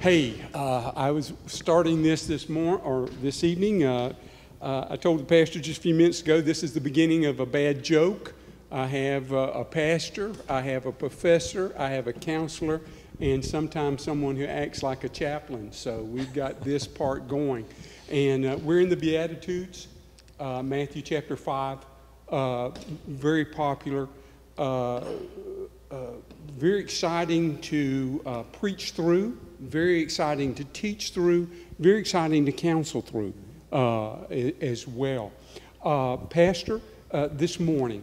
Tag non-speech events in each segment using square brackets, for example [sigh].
Hey, uh, I was starting this this morning or this evening. Uh, uh, I told the pastor just a few minutes ago this is the beginning of a bad joke. I have uh, a pastor, I have a professor, I have a counselor, and sometimes someone who acts like a chaplain. So we've got this part going. And uh, we're in the Beatitudes, uh, Matthew chapter 5, very popular very exciting to uh, preach through, very exciting to teach through, very exciting to counsel through uh, as well. Uh, Pastor, uh, this morning,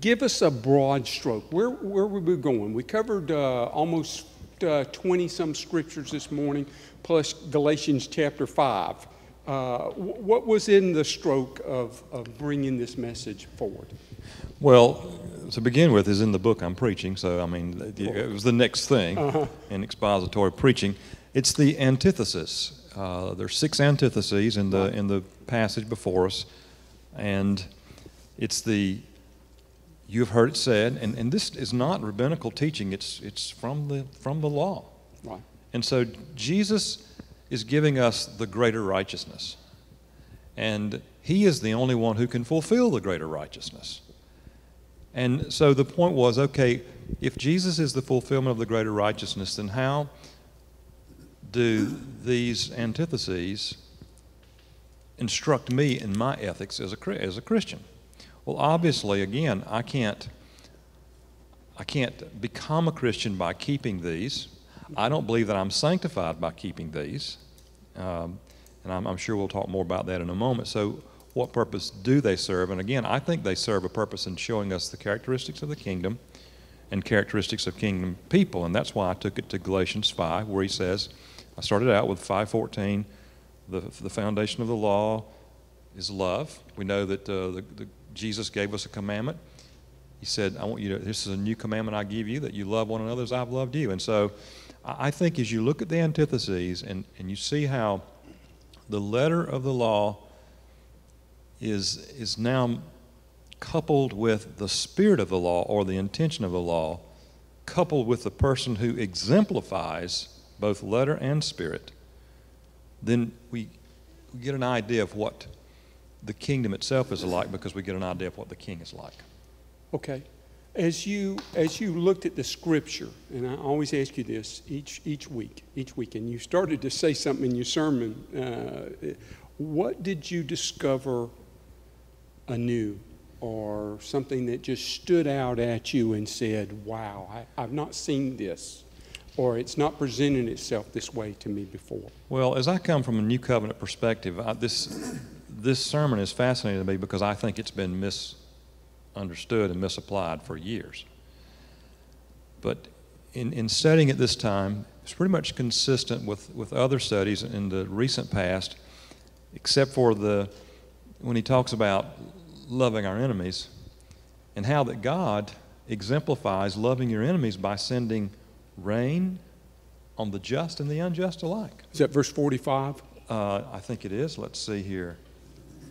give us a broad stroke. Where, where were we going? We covered uh, almost 20 uh, some scriptures this morning, plus Galatians chapter 5. What was in the stroke of, of bringing this message forward? Well, to begin with, is in the book I'm preaching. So, I mean, it was the next thing uh-huh. in expository preaching. It's the antithesis. Uh, there's six antitheses in the in the passage before us, and it's the you've heard it said, and, and this is not rabbinical teaching. It's it's from the from the law. Right. And so Jesus is giving us the greater righteousness, and He is the only one who can fulfill the greater righteousness. And so the point was okay, if Jesus is the fulfillment of the greater righteousness, then how do these antitheses instruct me in my ethics as a, as a Christian? Well, obviously, again, I can't, I can't become a Christian by keeping these. I don't believe that I'm sanctified by keeping these. Um, and I'm, I'm sure we'll talk more about that in a moment. So, what purpose do they serve? And again, I think they serve a purpose in showing us the characteristics of the kingdom and characteristics of kingdom people. And that's why I took it to Galatians 5, where he says, I started out with 514, the, the foundation of the law is love. We know that uh, the, the, Jesus gave us a commandment. He said, I want you to, this is a new commandment I give you, that you love one another as I've loved you. And so I think as you look at the antitheses and, and you see how the letter of the law is, is now coupled with the spirit of the law or the intention of the law, coupled with the person who exemplifies both letter and spirit, then we, we get an idea of what the kingdom itself is like because we get an idea of what the king is like. Okay. As you as you looked at the scripture, and I always ask you this each each week, each week, and you started to say something in your sermon. Uh, what did you discover anew or something that just stood out at you and said, Wow, I, have not seen this, or it's not presented itself this way to me before? Well, as I come from a New Covenant perspective, I, this, this sermon is fascinating to me because I think it's been misunderstood and misapplied for years. But in, in studying it this time, it's pretty much consistent with, with other studies in the recent past, except for the when he talks about loving our enemies, and how that God exemplifies loving your enemies by sending rain on the just and the unjust alike. Is that verse 45? Uh, I think it is. Let's see here.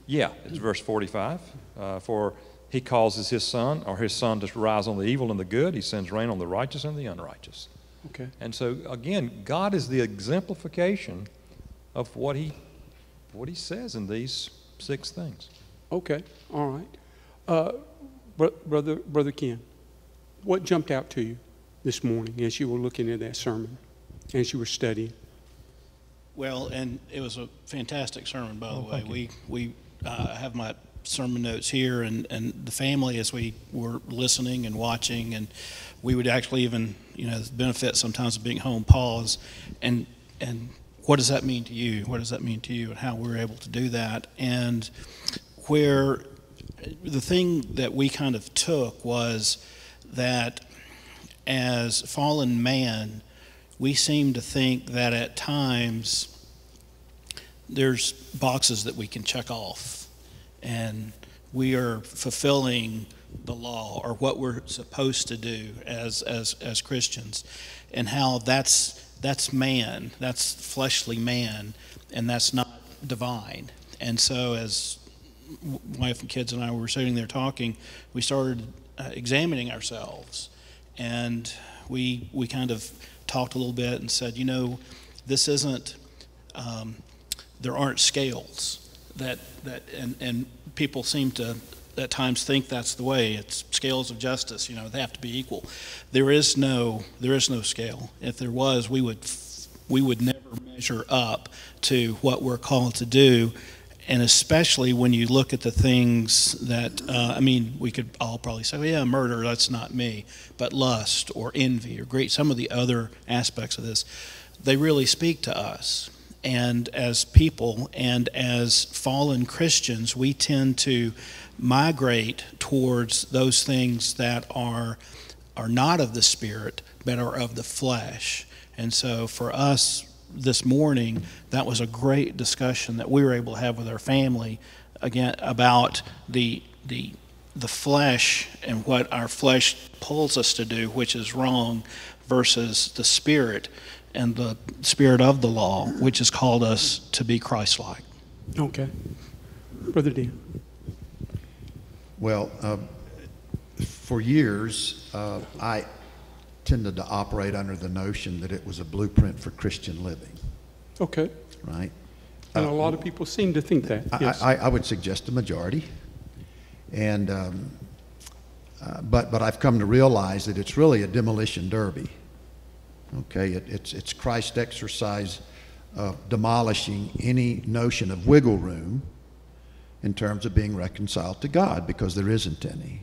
Yeah, it's verse 45. Uh, for he causes his sun or his sun to rise on the evil and the good. He sends rain on the righteous and the unrighteous. Okay. And so again, God is the exemplification of what he what he says in these six things. Okay, all right. Uh, brother, brother Ken, what jumped out to you this morning as you were looking at that sermon, as you were studying? Well, and it was a fantastic sermon, by the oh, way. We we uh, have my sermon notes here, and and the family as we were listening and watching, and we would actually even you know benefit sometimes of being home pause, and and what does that mean to you? What does that mean to you, and how we're able to do that? And where the thing that we kind of took was that as fallen man, we seem to think that at times there's boxes that we can check off and we are fulfilling the law or what we're supposed to do as, as, as Christians and how that's, that's man, that's fleshly man, and that's not divine. And so, as wife and kids and I were sitting there talking, we started uh, examining ourselves, and we we kind of talked a little bit and said, you know, this isn't, um, there aren't scales that, that and, and people seem to at times think that's the way. It's scales of justice, you know, they have to be equal. There is no, there is no scale. If there was, we would, we would never measure up to what we're called to do and especially when you look at the things that uh, I mean, we could all probably say, well, "Yeah, murder, that's not me," but lust or envy or great some of the other aspects of this, they really speak to us. And as people and as fallen Christians, we tend to migrate towards those things that are are not of the spirit, but are of the flesh. And so, for us this morning, that was a great discussion that we were able to have with our family again about the the the flesh and what our flesh pulls us to do, which is wrong, versus the spirit and the spirit of the law, which has called us to be Christ-like. Okay, Brother Dan. Well, uh, for years, uh, I tended to operate under the notion that it was a blueprint for Christian living, Okay, right? and a Uh, lot of people seem to think that. I, Yes. I, I would suggest a majority. And, um, uh, but, but I've come to realize that it's really a demolition derby. Okay, it, it's, it's Christ's exercise of demolishing any notion of wiggle room in terms of being reconciled to God because there isn't any.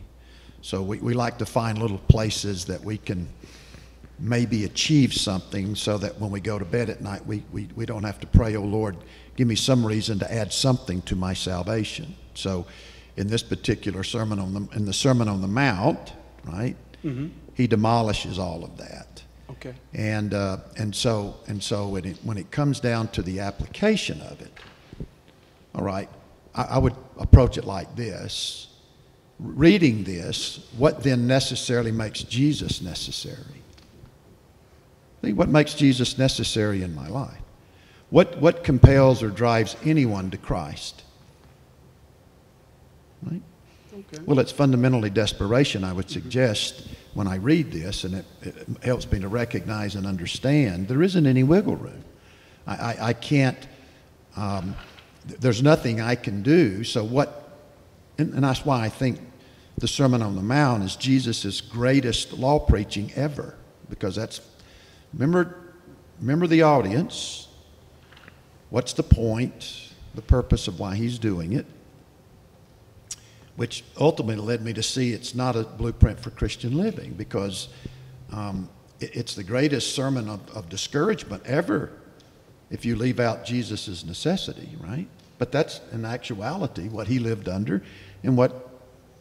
So we, we like to find little places that we can maybe achieve something so that when we go to bed at night, we, we, we don't have to pray, oh Lord, give me some reason to add something to my salvation. So in this particular sermon on the, in the Sermon on the Mount, right, mm-hmm. he demolishes all of that. Okay, And, uh, and so, and so when it, when it comes down to the application of it, all right, I, I would approach it like this. Reading this, what then necessarily makes Jesus necessary? See, what makes Jesus necessary in my life? What, what compels or drives anyone to Christ? Right? okay. Well, it's fundamentally desperation, I would suggest, when I read this, and it, it helps me to recognize and understand there isn't any wiggle room. I, I, I can't, um, th- there's nothing I can do. So, what, and, and that's why I think the Sermon on the Mount is Jesus' greatest law preaching ever, because that's, remember, remember the audience. What's the point, the purpose of why he's doing it? Which ultimately led me to see it's not a blueprint for Christian living because um, it- it's the greatest sermon of, of discouragement ever if you leave out Jesus' necessity, right? But that's in actuality what he lived under and what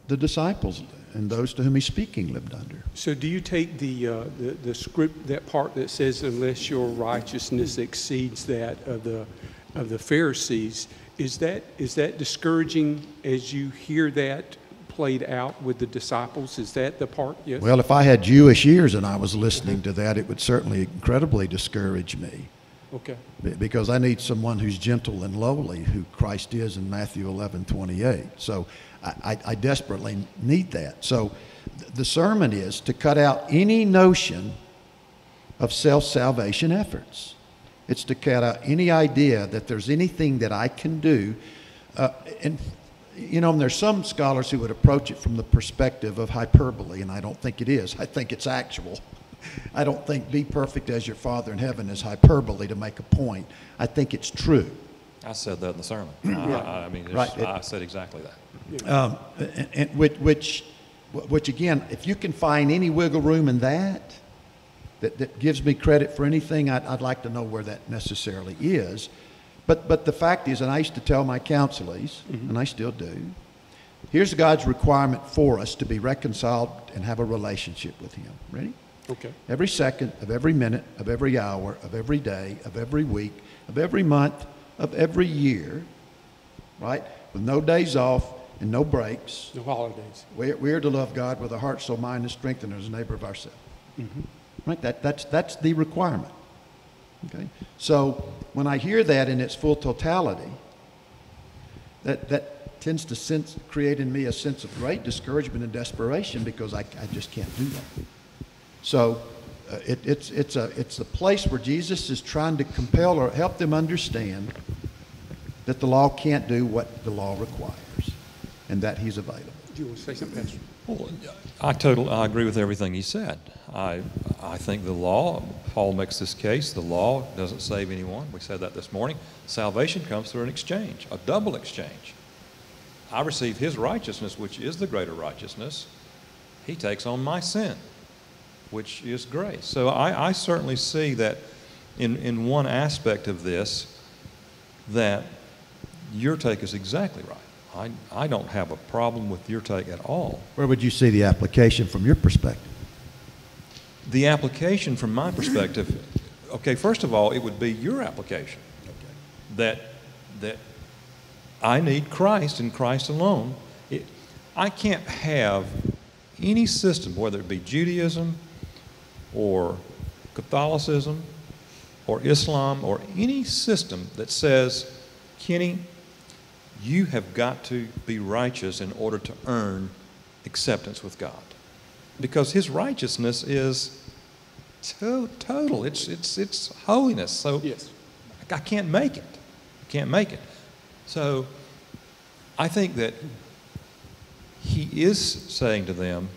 the disciples and those to whom he's speaking lived under. So do you take the, uh, the, the script, that part that says unless your righteousness exceeds that of the, of the Pharisees, is that, is that discouraging as you hear that played out with the disciples? Is that the part? Yes? Well, if I had Jewish ears and I was listening to that, it would certainly incredibly discourage me. Okay, because I need someone who's gentle and lowly, who Christ is in Matthew 11, 28. So I, I, I desperately need that. So th- the sermon is to cut out any notion of self salvation efforts. It's to cut out any idea that there's anything that I can do. Uh, and, you know, and there's some scholars who would approach it from the perspective of hyperbole, and I don't think it is. I think it's actual. I don't think be perfect as your Father in heaven is hyperbole to make a point. I think it's true. I said that in the sermon. I, I, I mean, it's, Right. I said exactly that. Um, and, and which, which, which, again, if you can find any wiggle room in that, that, that gives me credit for anything, I'd, I'd like to know where that necessarily is. But, but the fact is, and I used to tell my counselees, mm-hmm. and I still do, here's God's requirement for us to be reconciled and have a relationship with Him. Ready? okay, Every second of every minute of every hour of every day of every week of every month of every year, right? With no days off and no breaks. no holidays. We're, we're to love God with our heart, soul, mind, and strength, and as a neighbor of ourselves. Mm-hmm. Right? That, that's, that's the requirement. Okay? So when I hear that in its full totality, that, that tends to sense, create in me a sense of great discouragement and desperation because I, I just can't do that. So uh, it, it's, it's, a, it's the place where Jesus is trying to compel or help them understand that the law can't do what the law requires and that he's available. Do you want to say something, Pastor? Well, I totally I agree with everything he said. I I think the law. Paul makes this case. The law doesn't save anyone. We said that this morning. Salvation comes through an exchange, a double exchange. I receive His righteousness, which is the greater righteousness. He takes on my sin, which is grace. So I, I certainly see that in in one aspect of this that your take is exactly right. I, I don't have a problem with your take at all. Where would you see the application from your perspective? The application from my perspective, okay, first of all, it would be your application. That, that I need Christ and Christ alone. It, I can't have any system, whether it be Judaism or Catholicism or Islam or any system that says, Kenny, you have got to be righteous in order to earn acceptance with God. Because His righteousness is to- total, it's, it's, it's holiness. So Yes. I can't make it. I can't make it. So I think that He is saying to them,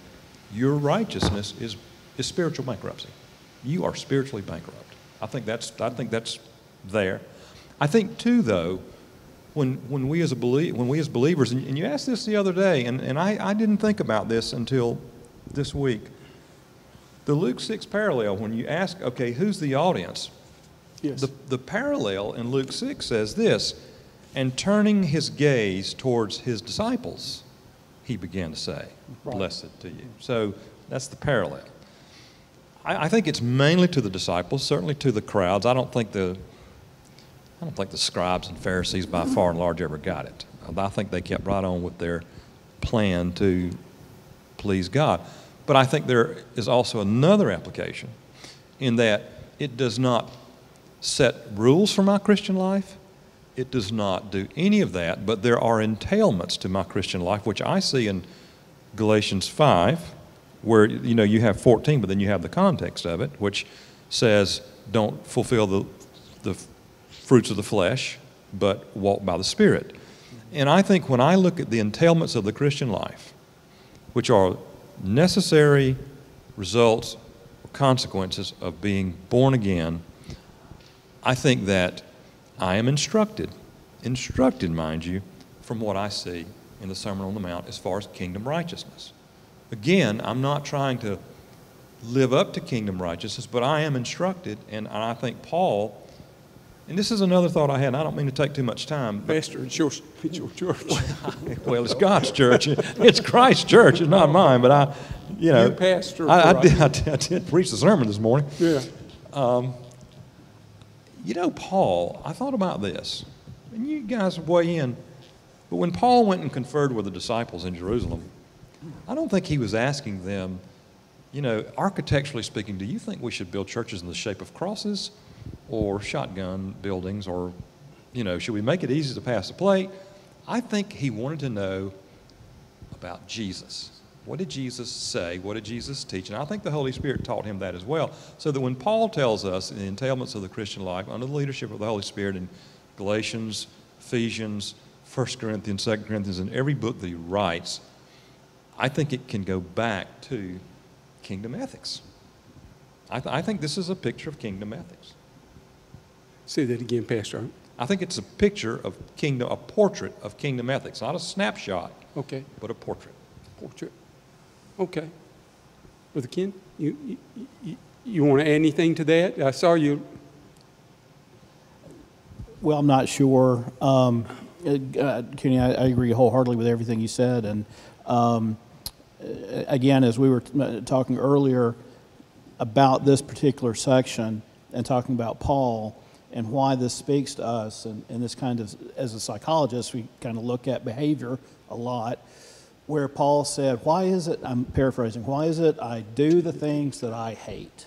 Your righteousness is, is spiritual bankruptcy. You are spiritually bankrupt. I think that's, I think that's there. I think, too, though, when, when, we, as a belie- when we as believers, and, and you asked this the other day, and, and I, I didn't think about this until this week. The Luke 6 parallel, when you ask, okay, who's the audience? Yes. The, the parallel in Luke 6 says this And turning his gaze towards his disciples, he began to say, Right. Blessed to you. So that's the parallel. I, I think it's mainly to the disciples, certainly to the crowds. I don't think the I don't think the scribes and Pharisees by far and large ever got it. I think they kept right on with their plan to please God. But I think there is also another application in that it does not set rules for my Christian life. It does not do any of that, but there are entailments to my Christian life, which I see in Galatians 5, where you know you have 14, but then you have the context of it, which says, don't fulfill the, the fruits of the flesh, but walk by the Spirit. And I think when I look at the entailments of the Christian life, which are necessary results or consequences of being born again, I think that I am instructed, instructed, mind you, from what I see in the Sermon on the Mount as far as kingdom righteousness. Again, I'm not trying to live up to kingdom righteousness, but I am instructed, and I think Paul, and this is another thought I had, and I don't mean to take too much time, Pastor, it's your, it's your church. [laughs] well, it's God's church. It's Christ's church. It's not mine. But I, you know, You're pastor I, I, did, I, did, I did preach the sermon this morning. Yeah. Um, You know, Paul, I thought about this, and you guys weigh in. But when Paul went and conferred with the disciples in Jerusalem, I don't think he was asking them, you know, architecturally speaking, do you think we should build churches in the shape of crosses or shotgun buildings or, you know, should we make it easy to pass the plate? I think he wanted to know about Jesus. What did Jesus say? What did Jesus teach? And I think the Holy Spirit taught him that as well. So that when Paul tells us in the entailments of the Christian life, under the leadership of the Holy Spirit in Galatians, Ephesians, 1 Corinthians, 2 Corinthians, and every book that he writes, I think it can go back to kingdom ethics. I, th- I think this is a picture of kingdom ethics. Say that again, Pastor. I think it's a picture of kingdom, a portrait of kingdom ethics, not a snapshot, Okay. but a portrait. Portrait. Okay. Brother Ken, you, you, you, you want to add anything to that? I saw you. Well, I'm not sure. Um, uh, Kenny, I, I agree wholeheartedly with everything you said. And um, uh, again, as we were talking earlier about this particular section and talking about Paul and why this speaks to us, and, and this kind of, as a psychologist, we kind of look at behavior a lot. Where Paul said, Why is it, I'm paraphrasing, why is it I do the things that I hate?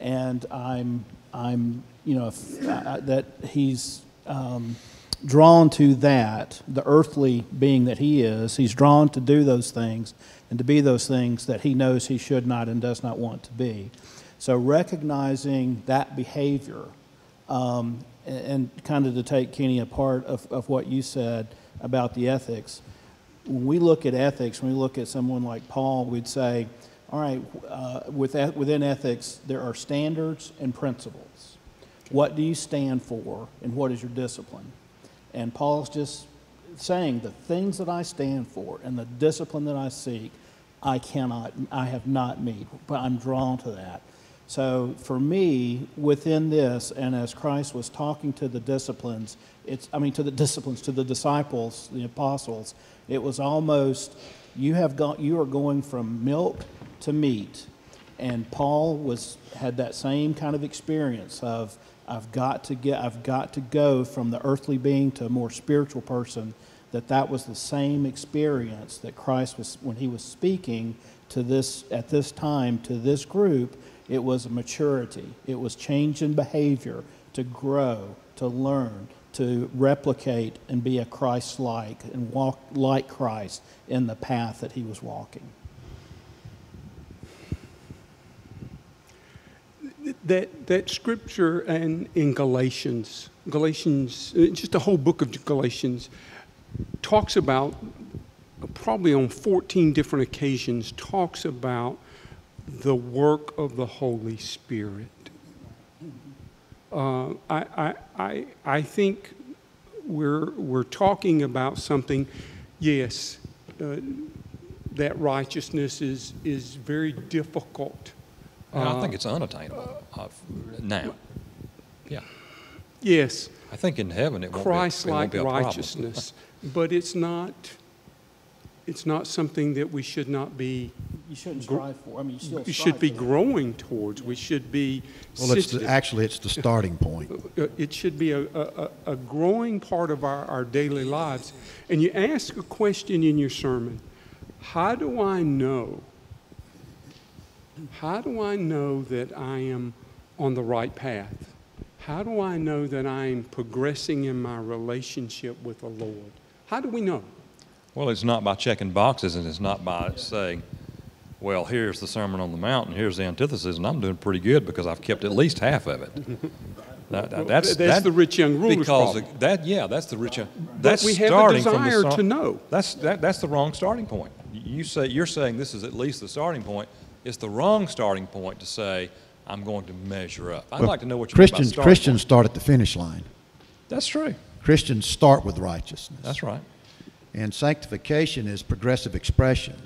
and I'm, I'm, you know, if, uh, that he's um, drawn to that, the earthly being that he is. He's drawn to do those things and to be those things that he knows he should not and does not want to be. So recognizing that behavior, um, and, and kind of to take Kenny apart of, of what you said about the ethics, when we look at ethics, when we look at someone like Paul, we'd say, all right, uh, with, within ethics, there are standards and principles. What do you stand for, and what is your discipline? And Paul's just saying the things that I stand for and the discipline that I seek, I cannot, I have not meet, but I'm drawn to that. So for me, within this, and as Christ was talking to the disciplines, it's, I mean, to the disciplines, to the disciples, the apostles, it was almost, you have got, you are going from milk to meat. And Paul was, had that same kind of experience of, I've got to get, I've got to go from the earthly being to a more spiritual person. That that was the same experience that Christ was when he was speaking to this at this time to this group. It was a maturity. It was change in behavior to grow, to learn, to replicate and be a Christ-like and walk like Christ in the path that he was walking. that, that scripture and in Galatians, Galatians, uh, just the whole book of Galatians, talks about, probably on 14 different occasions, talks about the work of the Holy Spirit. Uh, I, I, I, I think we're, we're talking about something, yes, uh, that righteousness is, is very difficult And I think it's unattainable uh, now. Yeah. Yes, I think in heaven it won't be, won't Christ-like be [laughs] righteousness, but it's not, it's not something that we should not be, You shouldn't strive for. I mean, you still we strive should be growing towards. We should be, Well, it's the, actually, it's the starting point. Uh, it should be a, a, a a growing part of our, our daily lives. And you ask a question in your sermon, how do I know? How do I know that I am on the right path? How do I know that I am progressing in my relationship with the Lord? How do we know? Well, it's not by checking boxes and it's not by saying, well, here's the Sermon on the Mount and here's the antithesis, and I'm doing pretty good because I've kept at least half of it. That- [laughs] that- Well, that's that's that- the rich young ruler's because problem. that yeah, that's the rich young. That's we have starting from the desire start- to know. That's that, that's the wrong starting point. You say you're saying this is at least the starting point. It's the wrong starting point to say I'm going to measure up. I'd Well, like to know what you mean by Christians, starting Christians point. start at the finish line. That's true. Christians start with righteousness. That's right. And sanctification is progressive expression.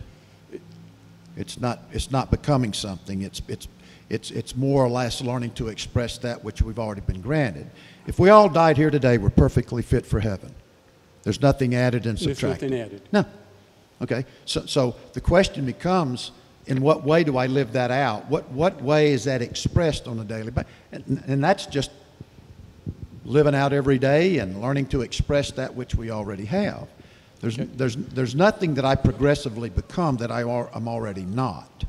It's not, it's not becoming something. It's, it's, it's, it's more or less learning to express that which we've already been granted. If we all died here today, we're perfectly fit for heaven. There's nothing added and There's subtracted. nothing added. No. Okay. So, so the question becomes, in what way do I live that out? What, what way is that expressed on a daily basis? And, and that's just living out every day and learning to express that which we already have. There's, there's, there's nothing that I progressively become that I are, I'm already not.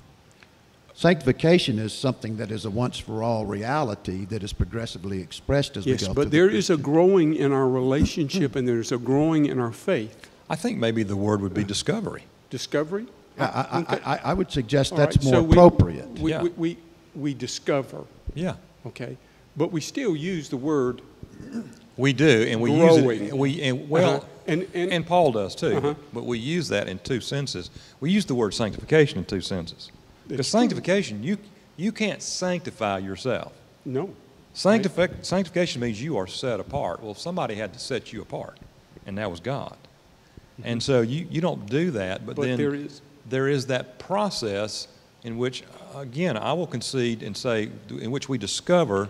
Sanctification is something that is a once for all reality that is progressively expressed as we Yes, go through but the there is a growing in our relationship and there's a growing in our faith. I think maybe the word would be discovery. Discovery? I, I, I, I would suggest All that's right, more so we- appropriate. We, Yeah. we, we, we discover, Yeah. okay? But we still use the word, We do, and we use it. And we and well, Uh-huh. And- and- Paul does too. Uh-huh. But, we use that in two senses. We use the word sanctification in two senses. Because true. sanctification, you you can't sanctify yourself. no. Sanctific, Sanctification means you are set apart. Well, somebody had to set you apart, and that was God. And so you, you don't do that, but, But then there is- there is that process in which, again, I will concede and say, in which we discover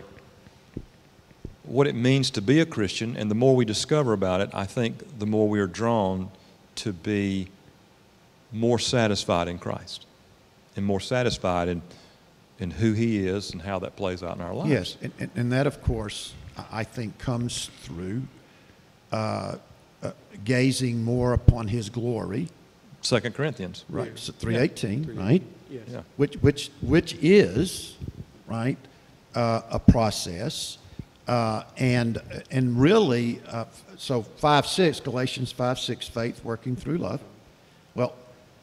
what it means to be a Christian, and the more we discover about it, I think the more we are drawn to be more satisfied in Christ and more satisfied in, in who He is and how that plays out in our lives. Yes, and, and, and that, of course, I I think comes through uh, uh, gazing more upon His glory, Second Corinthians. right? Yeah. So 318, right? Yes. Yeah. Which, which, which is, right, uh, a process. Uh, and, and really, uh, so 5 6, Galatians 5 6, faith working through love. Well,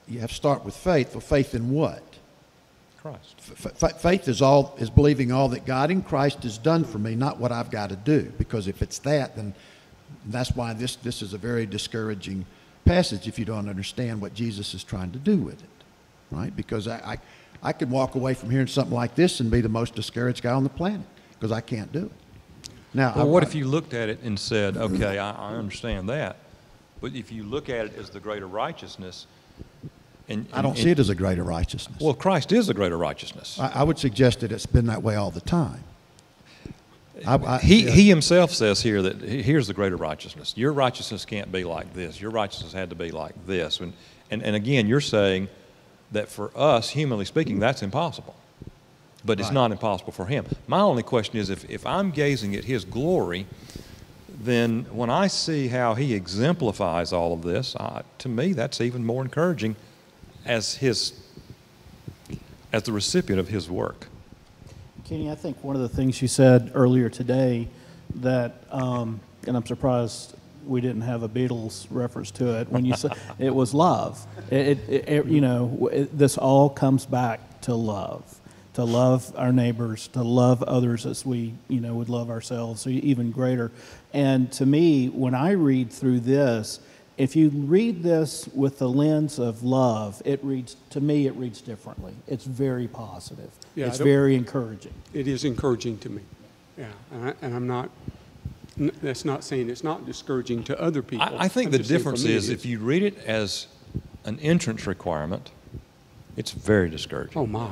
you have to start with faith. Well, faith in what? Christ. F- f- faith is all is believing all that God in Christ has done for me, not what I've got to do. Because if it's that, then that's why this this is a very discouraging passage if you don't understand what Jesus is trying to do with it, right? Because I I, I could walk away from hearing something like this and be the most discouraged guy on the planet because I can't do it. Now, Well, I- what I- if you looked at it and said, okay, I, I understand that, but if you look at it as the greater righteousness, and, I don't and- see it as a greater righteousness. Well, Christ is the greater righteousness. I, I would suggest that it's been that way all the time. He, yeah. he himself says here that here's the greater righteousness. Your righteousness can't be like this. Your righteousness had to be like this. And, and, and again, you're saying that for us, humanly speaking, that's impossible. But it's not impossible for him. My only question is if, if I'm gazing at his glory, then when I see how he exemplifies all of this, uh, to me, that's even more encouraging as his as the recipient of his work. Kenny, I think one of the things you said earlier today that, um, and I'm surprised we didn't have a Beatles reference to it when you said [laughs] it was love. It, it, it, you know, this all comes back to love, to love our neighbors, to love others as we, you know, would love ourselves, even greater. And to me, when I read through this, if you read this with the lens of love, it reads to me. It reads differently. It's very positive. Yeah, it's very encouraging. It is encouraging to me. Yeah, and, I, and I'm not. That's not saying it's not discouraging to other people. I, I think I'm the just saying for difference is, it is if you read it as an entrance requirement, it's very discouraging. Oh my,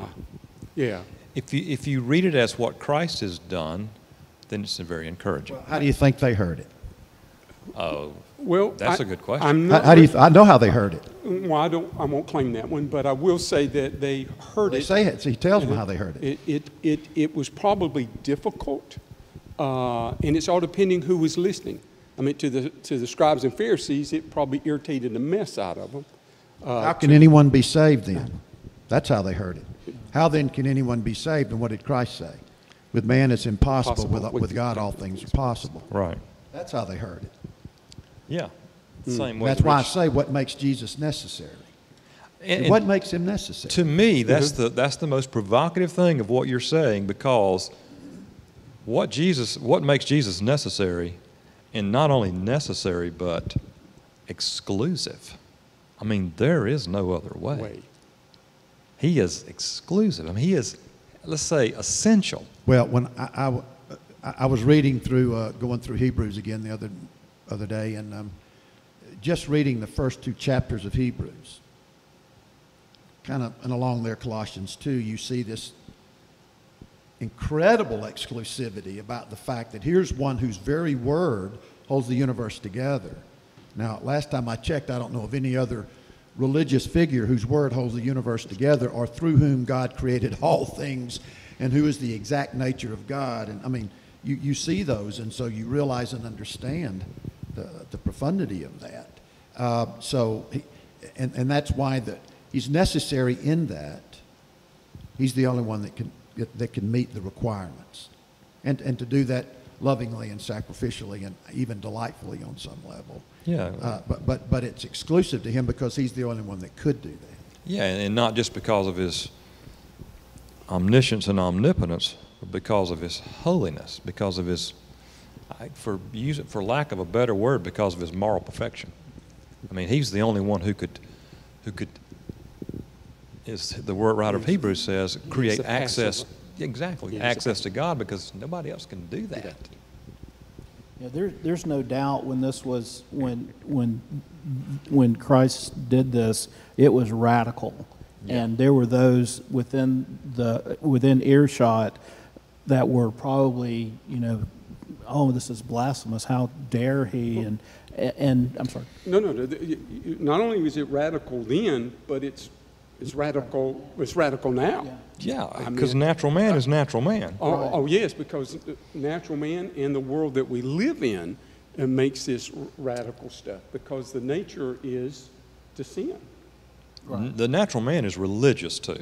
yeah. If you if you read it as what Christ has done, then it's very encouraging. How do you think they heard it? Oh, Well, That's a a good question. I'm How, not. how do you? I know how they heard it. well, I don't. I won't claim that one, but I will say that they heard They it. say it. So he tells them how they heard it. It, it, it, it was probably difficult, uh, and it's all depending who was listening. I mean, to the, to the scribes and Pharisees, it probably irritated the mess out of them. Uh, How can anyone be saved then? That's how they heard it. How then can anyone be saved? And what did Christ say? With man, it's impossible. Possible. With, With- with God, all things are possible. right. That's how they heard it. Yeah. Mm. Same way. That's why I say what makes Jesus necessary. and- and what makes him necessary? to me, that's the that's the most provocative thing of what you're saying because what Jesus what makes Jesus necessary, and not only necessary but exclusive. I mean, there is no other way. way. He is exclusive. I mean, he is, let's say, essential. Well, when I I was reading through, uh, going through Hebrews again the other, other day, and um, just reading the first two chapters of Hebrews, kind of, and along there, Colossians 2, you see this incredible exclusivity about the fact that here's one whose very word holds the universe together. Now, last time I checked, I don't know of any other religious figure whose word holds the universe together or through whom God created all things and who is the exact nature of God. And I mean, you, you see those, and so you realize and understand the, the profundity of that. Uh, so, he, and, and that's why the, he's necessary in that. He's the only one that can, that can meet the requirements. And, and to do that lovingly and sacrificially and even delightfully on some level. Yeah. Uh, but, but, but it's exclusive to him because he's the only one that could do that. Yeah, and and not just because of his omniscience and omnipotence, but because of his holiness, because of his, I- for use it for lack of a better word, because of his moral perfection. I mean, he's the only one who could, who could, is the word writer of Hebrews says, create access. Passover. Exactly, Yeah, he's the access to God because nobody else can do that. Yeah, there, there's no doubt when this was when when when Christ did this, it was radical, and there were those within the within earshot that were probably you know, oh, this is blasphemous. How dare he? And and I'm sorry. No, no, no. the- you- you- Not only was it radical then, but it's, it's radical, it's radical now. Yeah, I because mean- natural man is natural man. Oh, Right. oh, yes, because natural man and the world that we live in uh, makes this r- radical stuff because the nature is to sin, N- The natural man is religious too.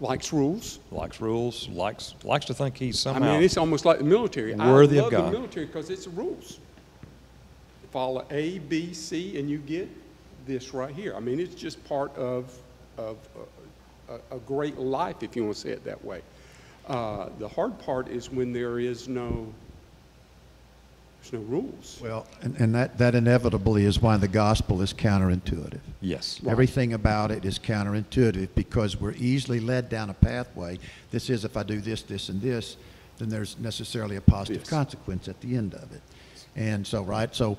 likes rules. likes rules, likes likes to think he's somehow. I mean, it's almost like the military. Worthy I of love God. the military because it's rules. Follow A, B, C, and you get this right here. I mean, it's just part of of uh, a, a great life, if you want to say it that way. Uh, the hard part is when there is no, there's no rules. Well, and, and that, that inevitably is why the gospel is counterintuitive. Yes. Right. Everything about it is counterintuitive because we're easily led down a pathway. This is if I do this, this, and this, then there's necessarily a positive Yes. consequence at the end of it. And so, right, so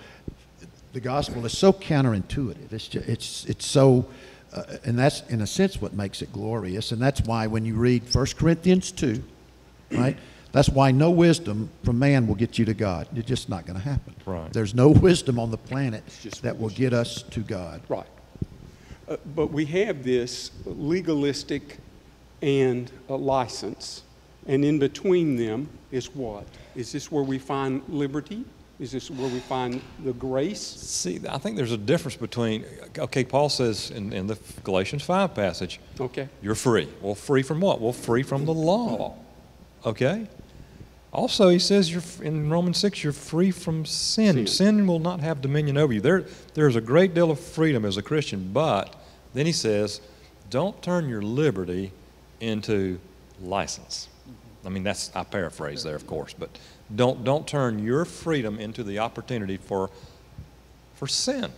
the gospel is so counterintuitive. It's, ju- it's, it's so, uh, and that's in a sense what makes it glorious. And that's why when you read 1 Corinthians 2, right, that's why no wisdom from man will get you to God. It's just not going to happen. Right. There's no wisdom on the planet just that will get us to God. Right. Uh, But we have this legalistic and a license, and in between them is what? Is this where we find liberty? Is this where we find the grace? See, I think there's a difference between, okay, Paul says in, in the Galatians 5 passage, Okay. you're free. Well, free from what? Well, free from the law. Okay? Also, he says you're in Romans 6, you're free from sin. Sin. Sin will not have dominion over you. There, there's a great deal of freedom as a Christian, but then he says, don't turn your liberty into license. I mean, that's, I paraphrase there, of course, but don't, don't turn your freedom into the opportunity for, for sin.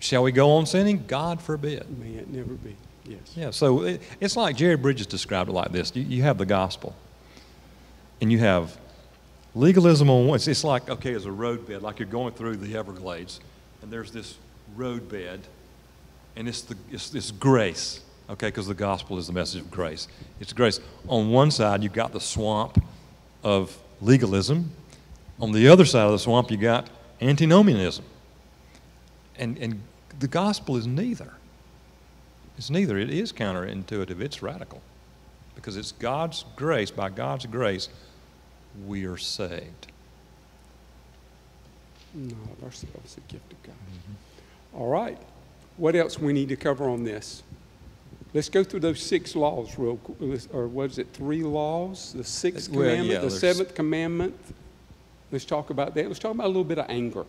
Shall we go on sinning? God forbid. May it never be. Yes. Yeah, so it, it's like Jerry Bridges described it like this. You, you have the gospel, and you have legalism on one. It's, it's like, okay, as a roadbed, like you're going through the Everglades, and there's this roadbed, and it's, the, it's, it's grace, okay, because the gospel is the message of grace. It's grace. On one side, you've got the swamp of legalism. On the other side of the swamp, you got antinomianism. And, and the gospel is neither. It's neither. It is counterintuitive. It's radical. Because it's God's grace, by God's grace, we are saved. No, ourselves a gift of God. Mm-hmm. All right. What else we need to cover on this? Let's go through those six laws real quick. Or was it three laws? The sixth Well, yeah, commandment, the there's- seventh commandment? Let's talk about that. Let's talk about a little bit of anger.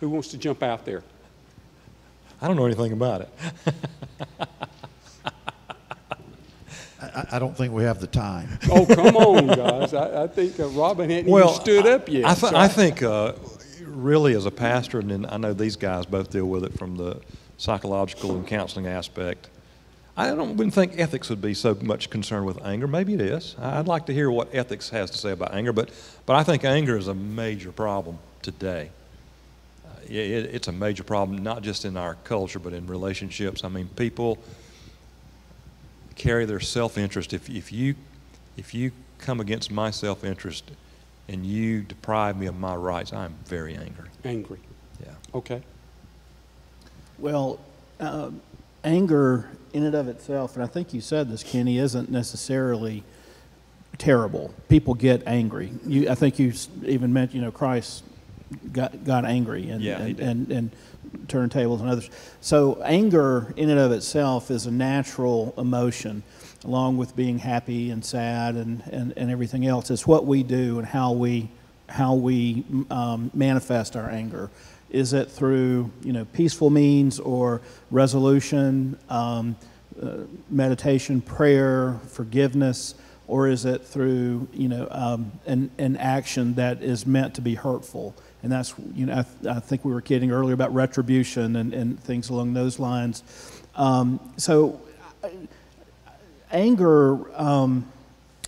Who wants to jump out there? I don't know anything about it. [laughs] I, I don't think we have the time. Oh, come on, [laughs] guys. I, I think uh, Robin hadn't even stood up yet. I, th- so I think, uh, really, as a pastor, and then I know these guys both deal with it from the psychological and counseling aspect. I don't wouldn't think ethics would be so much concerned with anger. Maybe it is. I'd like to hear what ethics has to say about anger, but but I think anger is a major problem today. Uh, it, it's a major problem not just in our culture, but in relationships. I mean, people carry their self-interest. If if you if you come against my self-interest and you deprive me of my rights, I'm very angry. angry. Yeah. Okay. Well, uh, anger in and of itself, and I think you said this, Kenny, isn't necessarily terrible. People get angry. You, I think you even mentioned, you know, Christ got got angry and Yeah, and, and and turned tables and others. So anger in and of itself is a natural emotion, along with being happy and sad and and, and everything else. It's what we do and how we how we um, manifest our anger. Is it through you know peaceful means or resolution, um, uh, meditation, prayer, forgiveness, or is it through you know um, an an action that is meant to be hurtful? And that's you know I, th- I think we were kidding earlier about retribution and, and things along those lines. Um, so anger, um,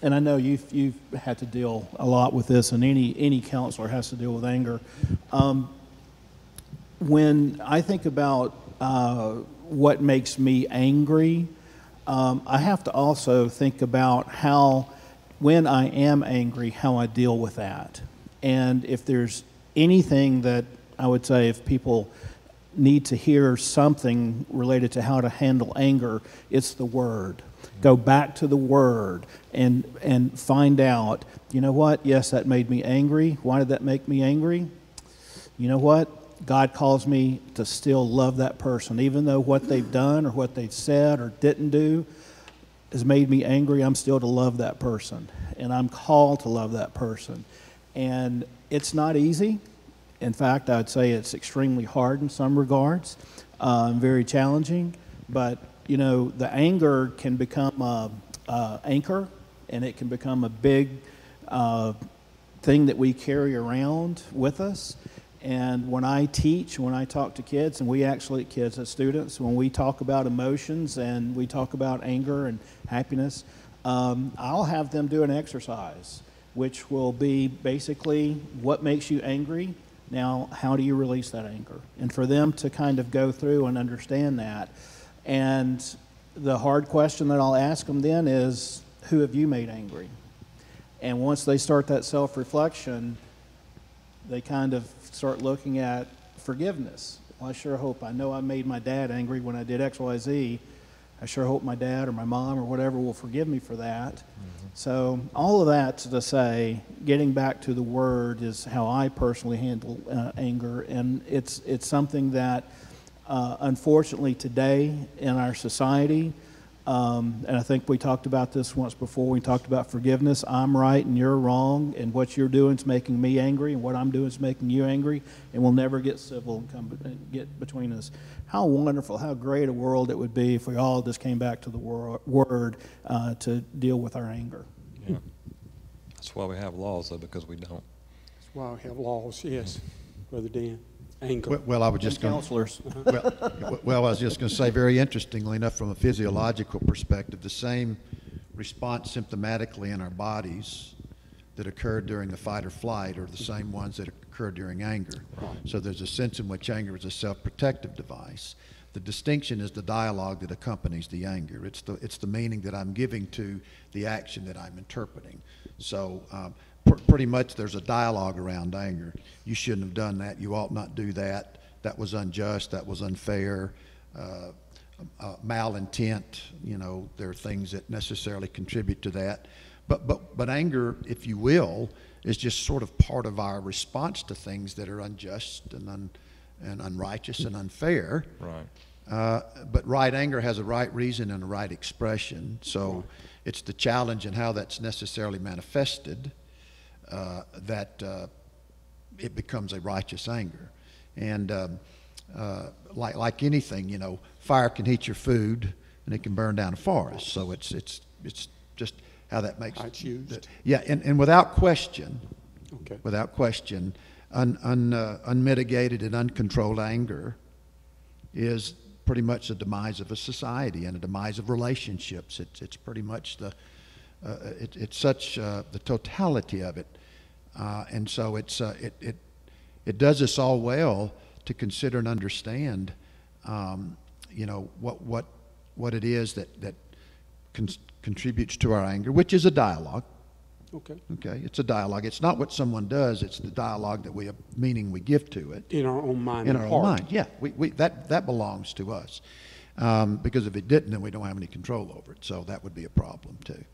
and I know you've, you've had to deal a lot with this, and any, any counselor has to deal with anger. Um, when I think about uh, what makes me angry, um, I have to also think about how, when I am angry, how I deal with that. And if there's anything that I would say if people need to hear something related to how to handle anger, it's the Word. Go back to the Word and, and find out, you know what? Yes, that made me angry. Why did that make me angry? You know what? God calls me to still love that person, even though what they've done or what they've said or didn't do has made me angry. I'm still to love that person, and I'm called to love that person. And it's not easy. In fact, I'd say it's extremely hard in some regards, um, very challenging. But you know, the anger can become a, a anchor, and it can become a big uh, thing that we carry around with us. And when I teach, when I talk to kids, and we actually, kids as students, when we talk about emotions and we talk about anger and happiness, um, I'll have them do an exercise, which will be basically what makes you angry. Now, how do you release that anger? And for them to kind of go through and understand that. And the hard question that I'll ask them then is, who have you made angry? And once they start that self reflection, they kind of start looking at forgiveness. Well, I sure hope I know I made my dad angry when I did X, Y, Z. I sure hope my dad or my mom or whatever will forgive me for that. So, all of that to say, getting back to the word is how I personally handle uh, anger, and it's it's something that, uh, unfortunately, today in our society, um, and I think we talked about this once before. We talked about forgiveness. I'm right and you're wrong, and what you're doing is making me angry, and what I'm doing is making you angry, and we'll never get civil and come be- get between us. How wonderful, how great a world it would be if we all just came back to the wor- word uh, to deal with our anger. Yeah. That's why we have laws, though, because we don't. That's why we have laws, yes, Brother Dan. Anger. Well- Well, I was just going, counselors. [laughs] well, well, I was just going to say, very interestingly enough, from a physiological perspective, the same response symptomatically in our bodies that occurred during the fight or flight are the same ones that occur during anger. So there's a sense in which anger is a self-protective device. The distinction is the dialogue that accompanies the anger. It's the, it's the meaning that I'm giving to the action that I'm interpreting. So um, pr- pretty much there's a dialogue around anger. You shouldn't have done that. You ought not do that. That was unjust. That was unfair. Uh, uh, malintent. You know, there are things that necessarily contribute to that. But but but anger, if you will, is just sort of part of our response to things that are unjust and un, and unrighteous and unfair. Right. Uh, but right anger has a right reason and a right expression. So it's the challenge in how that's necessarily manifested uh, that uh, it becomes a righteous anger. And um, uh, like, like anything, you know, fire can heat your food and it can burn down a forest. So it's, it's, it's just how that makes it's used. Yeah, and, and without question, Okay. without question, un, un, uh, unmitigated and uncontrolled anger is pretty much the demise of a society and a demise of relationships. It's, it's pretty much the, it, it's such uh, the totality of it. Uh, and so it's, uh, it, it, it does us all well to consider and understand, um, you know, what, what, what it is that, that con- contributes to our anger, which is a dialogue. Okay. Okay, it's a dialogue. It's not what someone does. It's the dialogue that we meaning we give to it In our own mind in our own mind. Yeah, we, we, that that belongs to us. Um, because if it didn't, then we don't have any control over it. So that would be a problem too.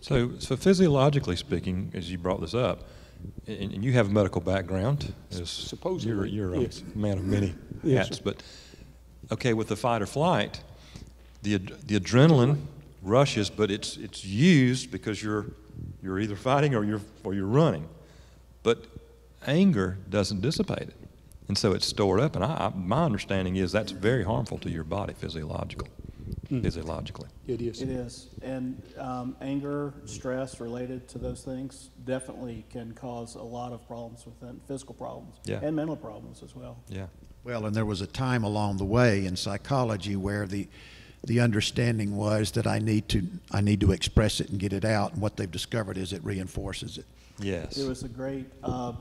So, so physiologically speaking, as you brought this up, and, and you have a medical background, as Supposedly, you're, you're yes. a man of many Yes, hats. sir. But okay, with the fight or flight, the ad- the adrenaline rushes, but it's it's used because you're you're either fighting or you're or you're running. But anger doesn't dissipate it, and so it's stored up. And I, I, my understanding is that's very harmful to your body physiological, Hmm. physiologically. It is. It is. And um, anger, stress related to those things definitely can cause a lot of problems within physical problems Yeah. and mental problems as well. Yeah. Well, and there was a time along the way in psychology where the the understanding was that I need to I need to express it and get it out. And what they've discovered is it reinforces it. Yes. There was a great, uh,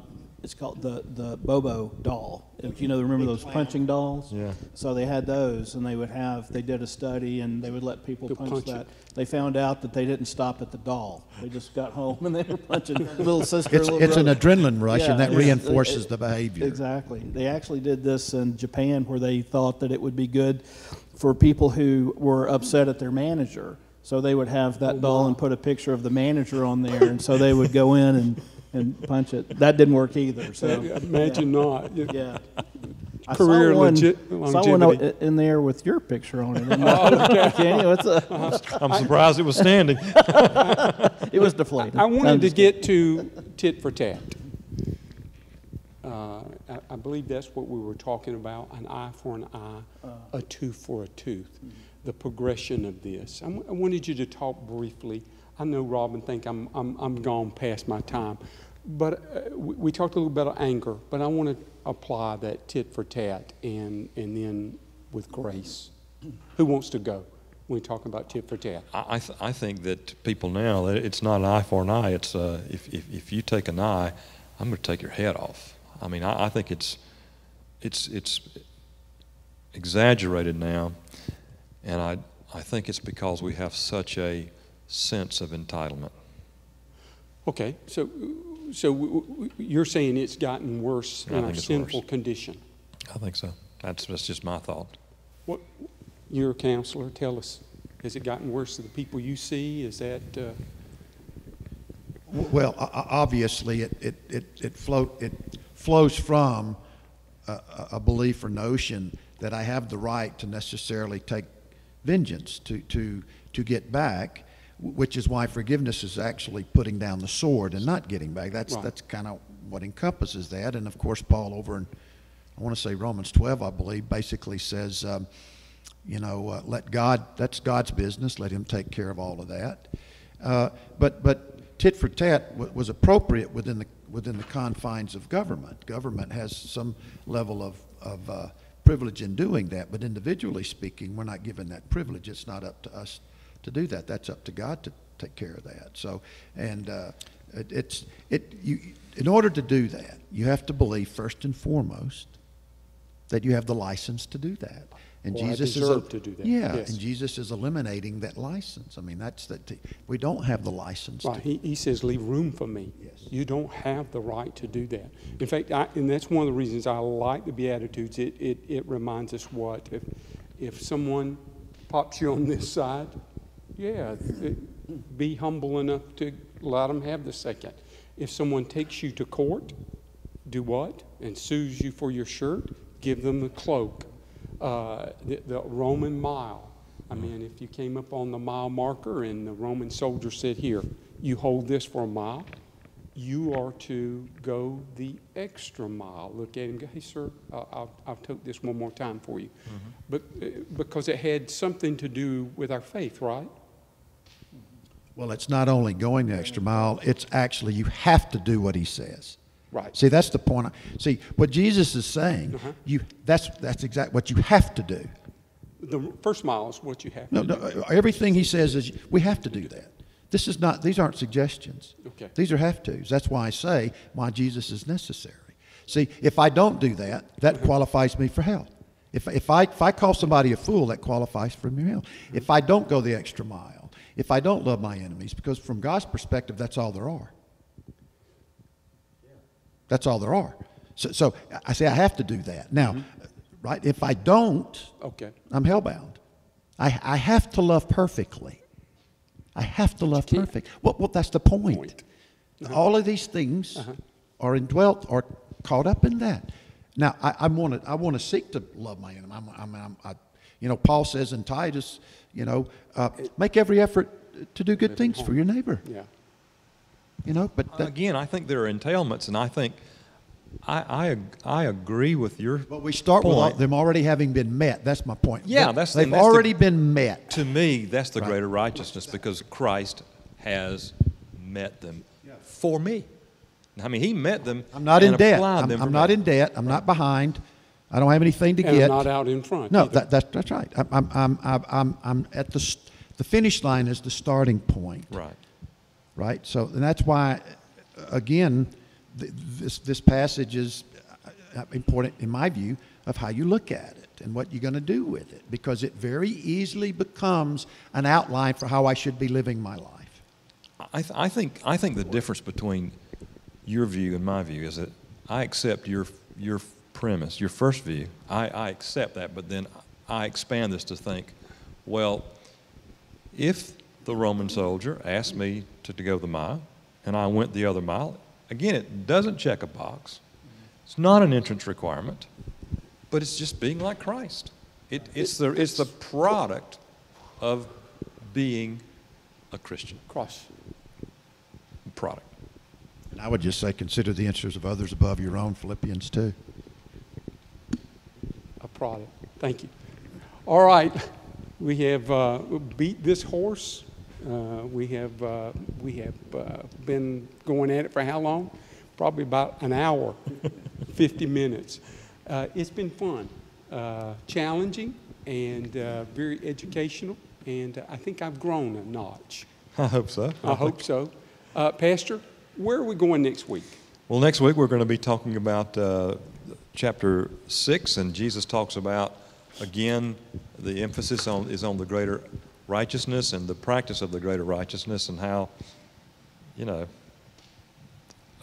it's called the, the Bobo doll. If you know, remember those punching dolls? Yeah. So they had those, and they would have, they did a study, and they would let people punch punch that. it. They found out that they didn't stop at the doll. They just got home and they were punching [laughs] little sister, It's little it's an adrenaline rush, and that reinforces it- the behavior. Exactly. They actually did this in Japan where they thought that it would be good for people who were upset at their manager. So they would have that oh, doll and put a picture of the manager on there, and so they would go in and, and punch it. That didn't work either. [laughs] So Imagine not. [laughs] yeah. I Career saw one, legit- saw one in there with your picture on it. [laughs] Oh, Can you? It's a, I'm surprised it was standing. it was deflated. I I'm wanted to get to tit for tat. Uh, I, I believe that's what we were talking about, an eye for an eye, a tooth for a tooth. the progression of this. I'm, I wanted you to talk briefly. I know Robin think I'm, I'm, I'm gone past my time, but uh, we, we talked a little bit of anger, but I want to apply that tit for tat and, and then with grace. Who wants to go when we talk about tit for tat? I, I, th- I think that people now, it's not an eye for an eye. It's uh, if, if, if you take an eye, I'm going to take your head off. I mean, I, I think it's, it's, it's exaggerated now, and I, I think it's because we have such a sense of entitlement. Okay, so, so w- w- you're saying it's gotten worse in our think sinful worse. condition. I think so. That's, that's just my thought. What, you're counselor, tell us, has it gotten worse to the people you see? Is that, uh, Well, o- o- obviously, it, it, it, it, float, it flows from a, a- a belief or notion that I have the right to necessarily take vengeance, to, to, to get back, w- which is why forgiveness is actually putting down the sword and not getting back. That's, Right. that's kind of what encompasses that. And of course, Paul over in, I want to say Romans 12, I believe, basically says, um, you know, uh, let God, that's God's business, let Him take care of all of that. Uh, but, but tit for tat wa- was appropriate within the, within the confines of government. Government has some level of, of uh, privilege in doing that, but individually speaking, we're not given that privilege. It's not up to us to do that. That's up to God to take care of that. So, and uh, it, it's, it, you, in order to do that, you have to believe first and foremost that you have the license to do that. And I Jesus deserve is to do that. Yeah, Yes. and Jesus is eliminating that license. I mean, that's that we don't have the license. right, he, he says, leave room for me. Yes. You don't have the right to do that. In fact, I, and that's one of the reasons I like the Beatitudes. It, it, it reminds us what? If, if someone pops you on this side, yeah, it- be humble enough to let them have the second. If someone takes you to court, do what? And sues you for your shirt, give them the cloak. Uh, the, the Roman mile. I mean, if you came up on the mile marker and the Roman soldier said, Here, you hold this for a mile, you are to go the extra mile. Look at him, go, Hey, sir, I'll, I'll, I'll tote this one more time for you. But, uh, because it had something to do with our faith, right? Well, it's not only going the extra mile; it's actually you have to do what He says. Right. See, that's the point. See, what Jesus is saying, Uh-huh. you that's that's exactly what you have to do. The first mile is what you have No, to no, do. everything He says is we have to do that. This is not; these aren't suggestions. Okay. These are have tos. That's why I say why Jesus is necessary. See, if I don't do that, that qualifies me for hell. If, if, I, if I call somebody a fool, that qualifies for me for hell. If I don't go the extra mile, if I don't love my enemies, because from God's perspective, that's all there are. That's all there are. So, so I say I have to do that. Now, right, if I don't, Okay. I'm hellbound. I, I have to love perfectly. I have to love perfect. Well, well, that's the point. Point. All of these things Uh-huh. are indwelt or caught up in that. Now, I, I want to I want to seek to love my enemy. I'm, I'm, I'm, I, you know, Paul says in Titus, you know, uh, make every effort to do good things for your neighbor. Yeah. You know, but that, Again, I think there are entailments, and I think I, I, I agree with your but we start with them already having been met. That's my point. Yeah, They- that's- they've and that's the- already been met. To me, that's the Right. greater righteousness because Christ has met them for me. I mean, He met them. I'm not and in debt. I'm, them I'm not me. in debt. I'm not behind. I don't have anything to And I'm get. not out in front. No, either. that, that's, that's right. I'm, I'm, I'm, I'm, I'm, I'm at the, s- the finish line is the starting point, Right. right? So, and that's why, uh, again, th- this, this passage is uh, important, in my view, of how you look at it and what you're going to do with it, because it very easily becomes an outline for how I should be living my life. I, th- I think I think the difference between your view and my view is that I accept your your premise, your first view. I, I accept that, but then I expand this to think, well, if the Roman soldier asked me to, to go the mile, and I went the other mile, again, it doesn't check a box. It's not an entrance requirement, but it's just being like Christ. It, it's the it's the product of being a Christian Cross. product. And I would just say, consider the interests of others above your own, Philippians 2. Product. Thank you. All right. We have uh, beat this horse. Uh, we have uh, we have uh, been going at it for how long? Probably about an hour, [laughs] 50 minutes. Uh, it's been fun, uh, challenging, and uh, very educational. And I think I've grown a notch. [laughs] I hope so. I hope so. Uh, Pastor, where are we going next week? Well, next week we're going to be talking about uh, chapter 6, and Jesus talks about, again, the emphasis on, is on the greater righteousness and the practice of the greater righteousness, and how, you know,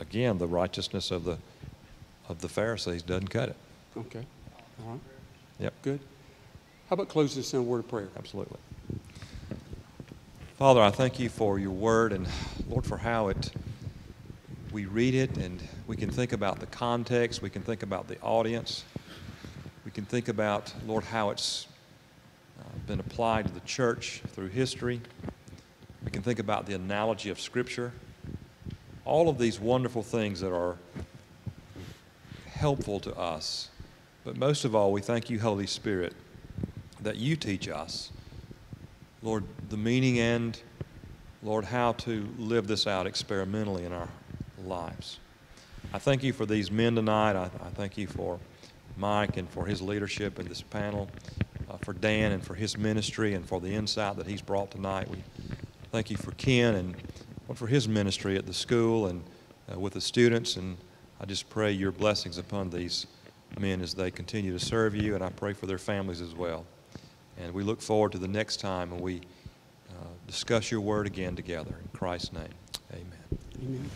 again, the righteousness of the, of the Pharisees doesn't cut it. Okay. All right. Yep. Good. How about close this in a word of prayer? Absolutely. Father, I thank you for your word and Lord for how it we read it and we can think about the context, we can think about the audience. We can think about Lord how it's uh, been applied to the church through history. We can think about the analogy of scripture. All of these wonderful things that are helpful to us. But most of all, we thank you, Holy Spirit, that you teach us, Lord, the meaning and, Lord, how to live this out experimentally in our lives. I thank you for these men tonight. I, I thank you for Mike and for his leadership in this panel, uh, for Dan and for his ministry and for the insight that he's brought tonight. We thank you for Ken and for his ministry at the school and uh, with the students. And I just pray your blessings upon these men as they continue to serve you, and I pray for their families as well. And we look forward to the next time when we uh, discuss your word again together. In Christ's name, amen. Amen.